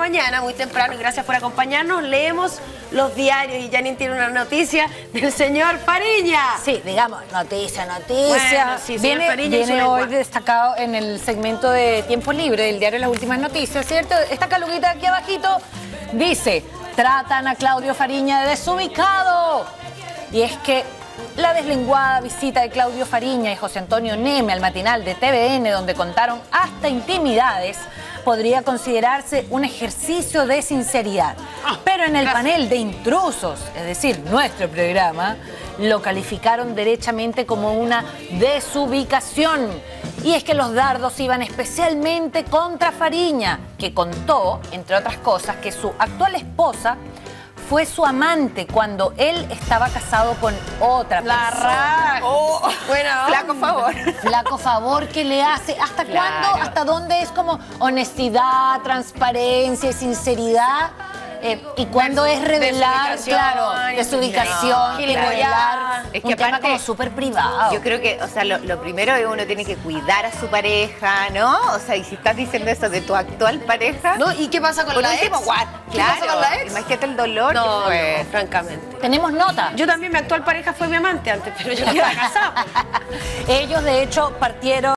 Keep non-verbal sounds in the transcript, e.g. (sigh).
mañana, muy temprano, y gracias por acompañarnos. Leemos los diarios y Janine tiene una noticia del señor Fariña. Sí, digamos, noticia, noticia. Bueno, sí, viene Fariña hoy destacado en el segmento de Tiempo Libre del diario Las Últimas Noticias, ¿cierto? Esta caluguita aquí abajito dice, tratan a Claudio Fariña de desubicado. Y es que la deslenguada visita de Claudio Fariña y José Antonio Neme al matinal de TVN, donde contaron hasta intimidades, podría considerarse un ejercicio de sinceridad. Pero en el panel de intrusos, es decir, nuestro programa, lo calificaron derechamente como una desubicación. Y es que los dardos iban especialmente contra Fariña, que contó, entre otras cosas, que su actual esposa fue su amante cuando él estaba casado con otra La persona. ra... bueno, Flaco favor. Flaco favor que le hace. ¿Hasta Claro. cuándo? ¿Hasta dónde es como honestidad, transparencia y sinceridad? Eh, y cuándo es revelar, claro, desubicación, no, revelar Es un que tema aparte, como súper privado. Yo creo que, o sea, lo, lo primero es uno tiene que cuidar a su pareja, ¿no? O sea, y si estás diciendo eso de tu actual pareja. ¿No? ¿Y qué pasa con la ex? último, what? ¿Qué Claro, pasa con la ex? imagínate el dolor No, que fue. no, francamente. Tenemos nota. Yo también, mi actual pareja fue mi amante antes, pero yo no (laughs) estaba casada. (laughs) Ellos, de hecho, partieron